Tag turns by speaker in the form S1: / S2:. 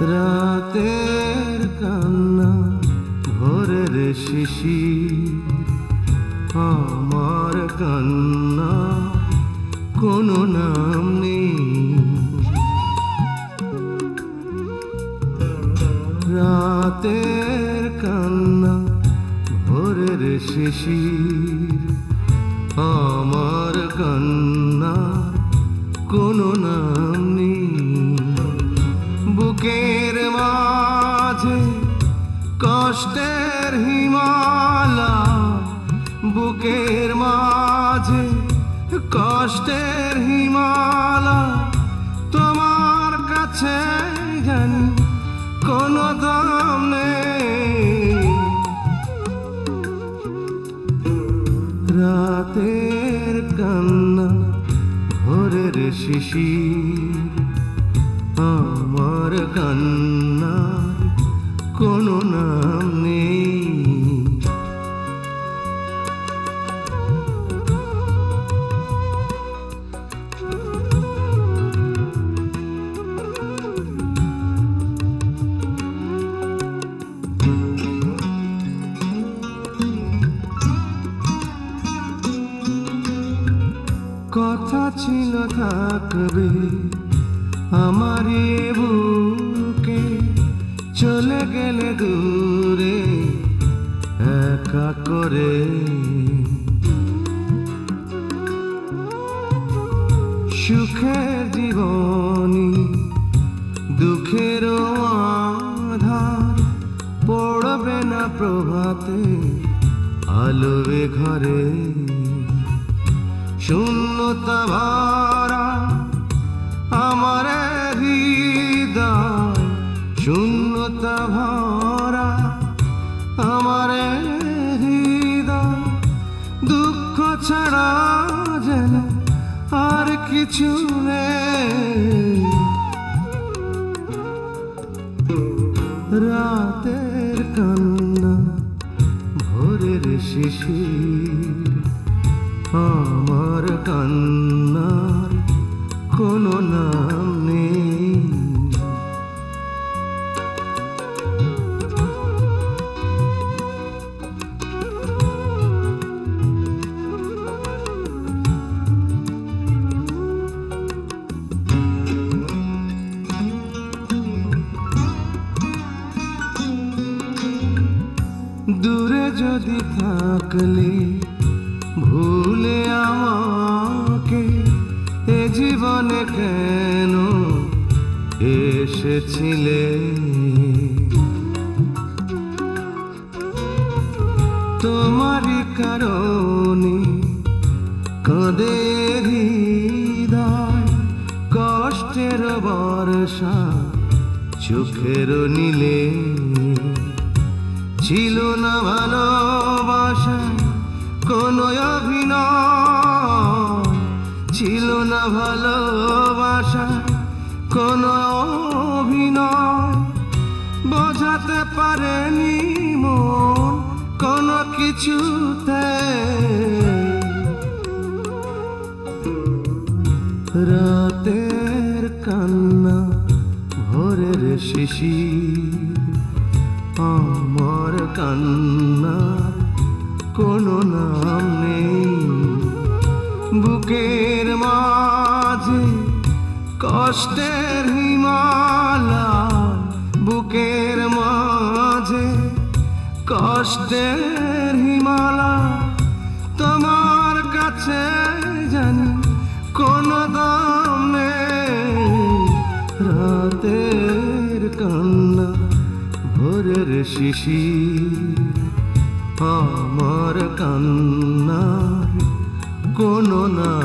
S1: রাতের কান্না ভোরের শিশির আমার কান্না কোনো নাম নেই। রাতের কান্না ভোরের শিশির আমার কষ্টের হিমালা বুকের মাঝে, কষ্টের হিমালা তোমার কাছে জানি কোনো দাম নেই। রাতের কান্না, ভোরের শিশির, আমার কান্নার ছিল থাকবে আমার বুকে। চলে গেলে দূরে একা করে। সুখের জীবনী দুঃখের আধার, পড়বে না প্রভাতে আলোবে ঘরে। শূন্যতা ভরা আমার হৃদয় শূন্যতা ভরা আমার হৃদয়। দুঃখ ছাড়া যেন আর কিছু নেই। দূরে যদি থাকলে ভুলে আমাকে, এ জীবনে কেন এসেছিলে? তোমারই কারণে কাঁদে হৃদয়, কষ্টের বর্ষা চোখের নীলে। ছিল না ভালোবাসা, কোনো অভিনয়। ছিল না ভালোবাসা, কোনো অভিনয়। বোঝাতে পারেনি মন কোনো কিছুতে। রাতের কান্না, ভোরের শিশির কান্নার কোনো নাম নেই। বুকের মাঝে কষ্টের হিমালা বুকের মাঝে কষ্টের হিমালা তোমার কাছে জানি কোনো দাম ভোরের শিশি আমার কান্নার কোনো নেই